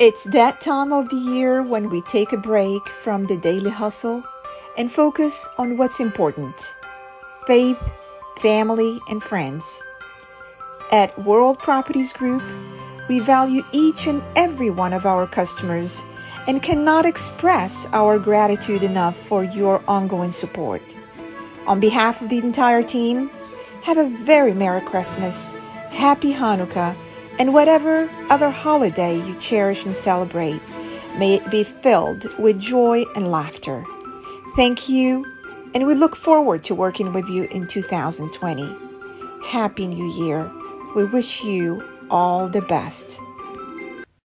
It's that time of the year when we take a break from the daily hustle and focus on what's important faith, family, and friends. At World Properties Group, we value each and every one of our customers and cannot express our gratitude enough for your ongoing support. On behalf of the entire team, have a very Merry Christmas, Happy Hanukkah, and whatever other holiday you cherish and celebrate, may it be filled with joy and laughter. Thank you, and we look forward to working with you in 2020. Happy New Year. We wish you all the best.